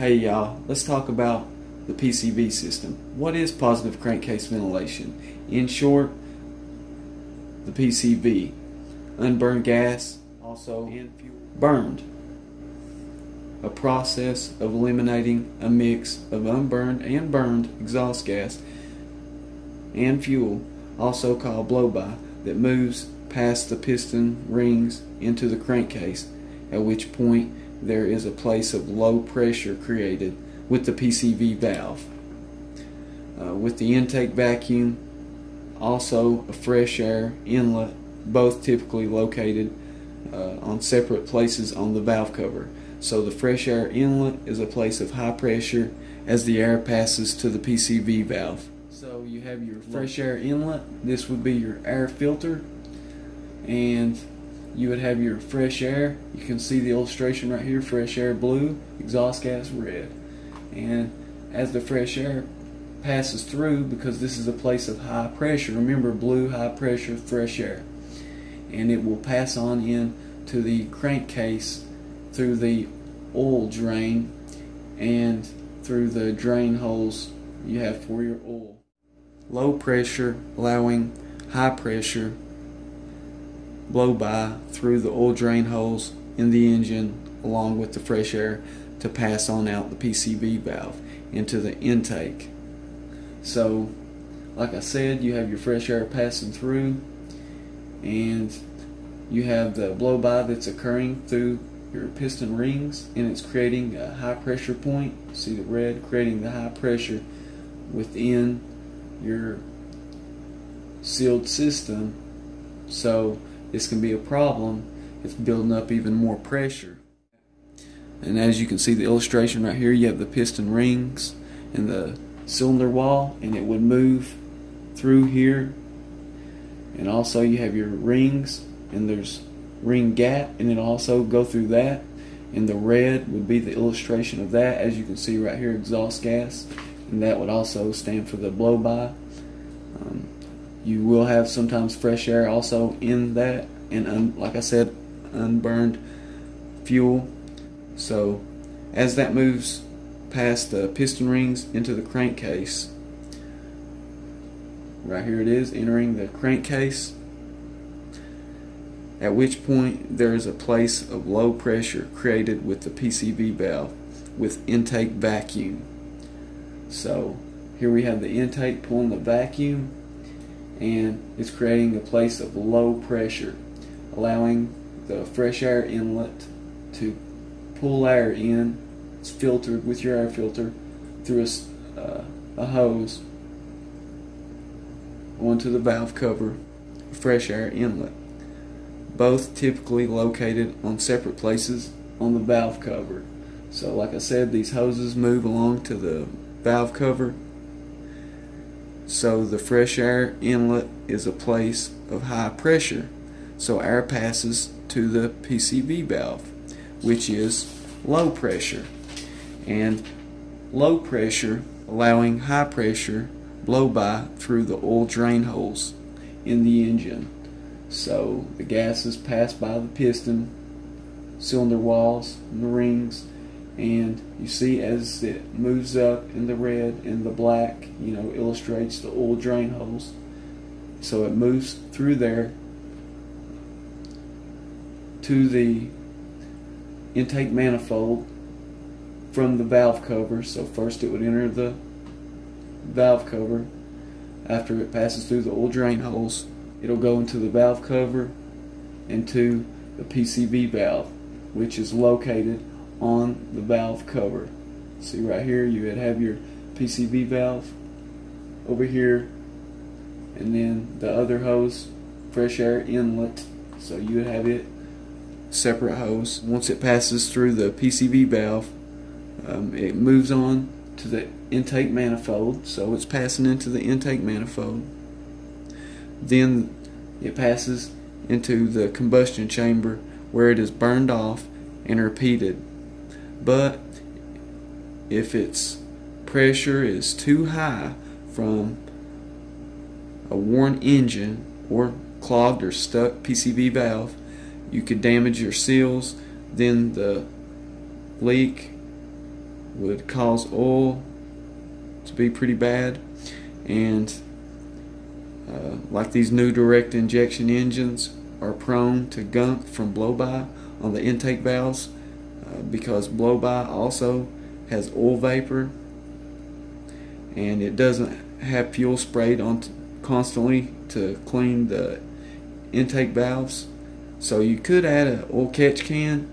Hey y'all, let's talk about the PCV system. What is positive crankcase ventilation? In short, the PCV, unburned gas, also and fuel. burned. A process of eliminating a mix of unburned and burned exhaust gas and fuel, also called blow-by, that moves past the piston rings into the crankcase, at which point there is a place of low pressure created with the PCV valve. Uh, with the intake vacuum, also a fresh air inlet, both typically located uh, on separate places on the valve cover. So the fresh air inlet is a place of high pressure as the air passes to the PCV valve. So you have your fresh air inlet, this would be your air filter, and you would have your fresh air. You can see the illustration right here, fresh air blue, exhaust gas red. And as the fresh air passes through, because this is a place of high pressure, remember blue, high pressure, fresh air. And it will pass on in to the crankcase through the oil drain and through the drain holes you have for your oil. Low pressure allowing high pressure blow by through the oil drain holes in the engine along with the fresh air to pass on out the PCV valve into the intake. So, like I said, you have your fresh air passing through and you have the blow by that's occurring through your piston rings and it's creating a high pressure point. See the red creating the high pressure within your sealed system. So this can be a problem it's building up even more pressure. And as you can see the illustration right here, you have the piston rings and the cylinder wall and it would move through here. And also you have your rings and there's ring gap and it also go through that. And the red would be the illustration of that as you can see right here exhaust gas and that would also stand for the blow by. You will have sometimes fresh air also in that, and un, like I said, unburned fuel. So as that moves past the piston rings into the crankcase, right here it is entering the crankcase. At which point there is a place of low pressure created with the PCV valve with intake vacuum. So here we have the intake pulling the vacuum and it's creating a place of low pressure, allowing the fresh air inlet to pull air in. It's filtered with your air filter through a, uh, a hose onto the valve cover, fresh air inlet. Both typically located on separate places on the valve cover. So like I said, these hoses move along to the valve cover so the fresh air inlet is a place of high pressure. So air passes to the PCV valve, which is low pressure. And low pressure allowing high pressure blow by through the oil drain holes in the engine. So the gases pass by the piston, cylinder walls, and the rings, and you see as it moves up in the red and the black you know illustrates the oil drain holes. So it moves through there to the intake manifold from the valve cover. So first it would enter the valve cover. After it passes through the oil drain holes it'll go into the valve cover into the PCV valve which is located on the valve cover. See right here, you would have your PCV valve over here, and then the other hose, fresh air inlet. So you would have it separate hose. Once it passes through the PCV valve, um, it moves on to the intake manifold. So it's passing into the intake manifold. Then it passes into the combustion chamber where it is burned off and repeated but if its pressure is too high from a worn engine or clogged or stuck PCV valve, you could damage your seals, then the leak would cause oil to be pretty bad. And uh, like these new direct injection engines are prone to gunk from blow-by on the intake valves because blow-by also has oil vapor and it doesn't have fuel sprayed on constantly to clean the intake valves. So you could add an oil catch can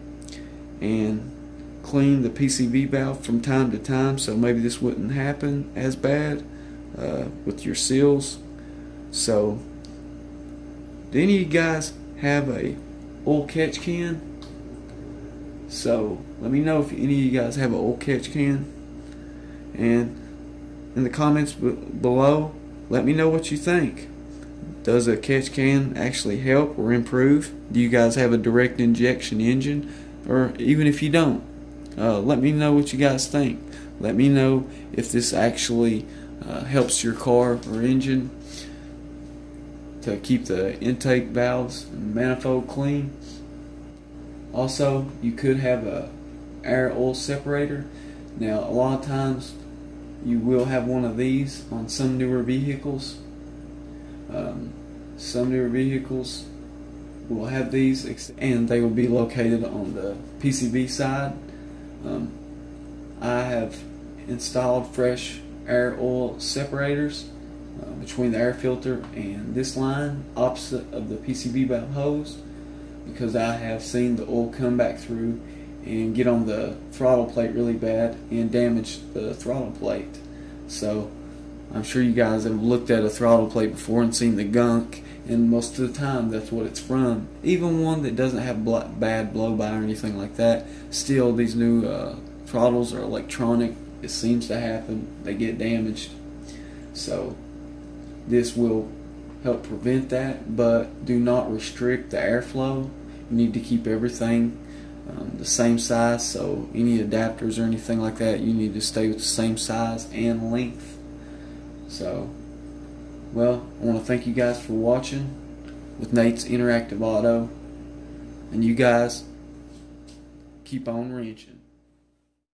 and clean the PCV valve from time to time so maybe this wouldn't happen as bad uh, with your seals. So do any of you guys have a oil catch can so let me know if any of you guys have an oil catch can. And in the comments below let me know what you think. Does a catch can actually help or improve? Do you guys have a direct injection engine? Or even if you don't uh, let me know what you guys think. Let me know if this actually uh, helps your car or engine to keep the intake valves and manifold clean also you could have a air oil separator. Now a lot of times you will have one of these on some newer vehicles. Um, some newer vehicles will have these and they will be located on the PCV side. Um, I have installed fresh air oil separators uh, between the air filter and this line opposite of the PCV valve hose because I have seen the oil come back through and get on the throttle plate really bad and damage the throttle plate. So I'm sure you guys have looked at a throttle plate before and seen the gunk and most of the time that's what it's from. Even one that doesn't have bad blow-by or anything like that, still these new uh, throttles are electronic. It seems to happen. They get damaged. So this will help prevent that, but do not restrict the airflow. You need to keep everything um, the same size so any adapters or anything like that you need to stay with the same size and length so well I want to thank you guys for watching with Nate's Interactive Auto and you guys keep on wrenching